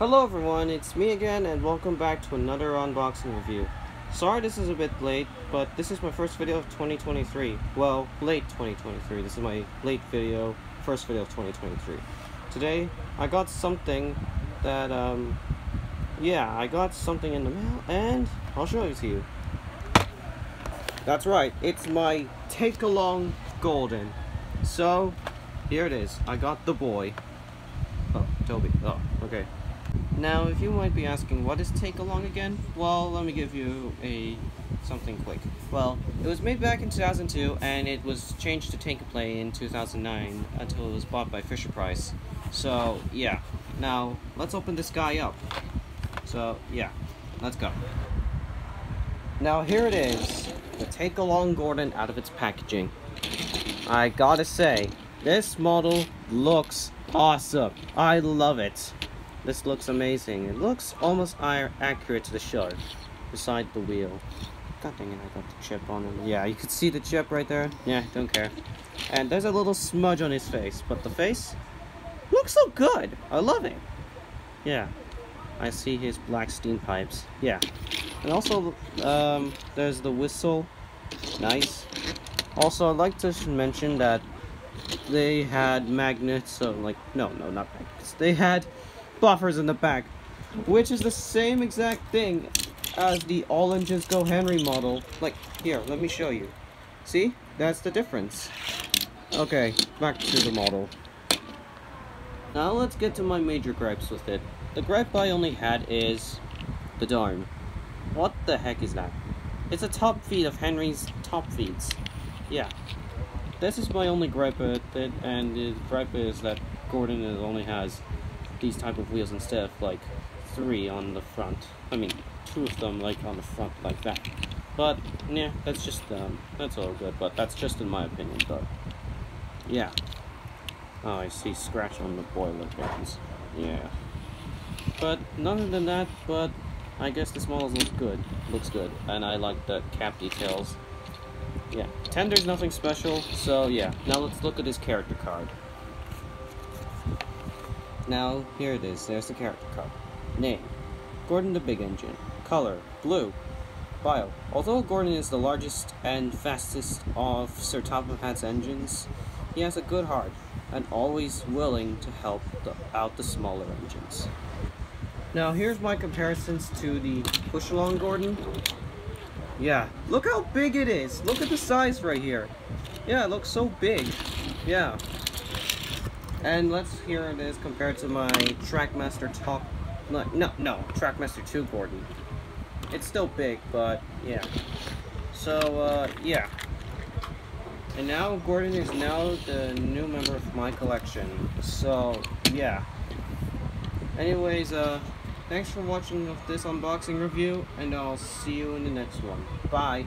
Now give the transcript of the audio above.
Hello everyone, it's me again and welcome back to another unboxing review. Sorry this is a bit late, but this is my first video of 2023. Well, late 2023. This is my late video, first video of 2023. Today, I got something that, um, yeah, I got something in the mail and I'll show it to you. That's right, it's my Take Along Gordon. So, here it is. I got the boy. Oh, Toby. Oh, okay. Now, if you might be asking, what is Take Along again? Well, let me give you a something quick. Well, it was made back in 2002, and it was changed to Take Play in 2009 until it was bought by Fisher Price. So, yeah. Now, let's open this guy up. So, yeah. Let's go. Now, here it is. The Take Along Gordon out of its packaging. I gotta say, this model looks awesome. I love it. This looks amazing. It looks almost accurate to the shelf beside the wheel. God dang it, I got the chip on him. Yeah, you can see the chip right there. Yeah, don't care. And there's a little smudge on his face, but the face looks so good. I love it. Yeah, I see his black steam pipes. Yeah, and also um, there's the whistle. Nice. Also, I'd like to mention that they had magnets, so like, no, no, not magnets. They had buffers in the back, which is the same exact thing as the All Engines Go Henry model. Like, here, let me show you. See? That's the difference. Okay, back to the model. Now let's get to my major gripes with it. The gripe I only had is the dome. What the heck is that? It's a top feed of Henry's top feeds. Yeah. This is my only gripe with it, and the gripe is that Gordon only has these type of wheels instead of like three on the front. I mean, two of them like on the front like that. But yeah, that's just um, that's all good. But that's just in my opinion. But yeah. Oh, I see scratch on the boiler pins. Yeah. But other than that, but I guess this model looks good. Looks good, and I like the cap details. Yeah, tender's nothing special. So yeah, now let's look at his character card. Now, here it is. There's the character card. Name. Gordon the Big Engine. Color. Blue. Bio. Although Gordon is the largest and fastest of Sir Topham Hatt's engines, he has a good heart and always willing to help the, out the smaller engines. Now here's my comparisons to the Push Along Gordon. Yeah, look how big it is. Look at the size right here. Yeah, it looks so big. Yeah, and let's hear it is compared to my Trackmaster Talk. No, no, no, Trackmaster 2 Gordon. It's still big, but yeah. So, uh, yeah. And now Gordon is now the new member of my collection. So, yeah. Anyways, uh, thanks for watching this unboxing review, and I'll see you in the next one. Bye.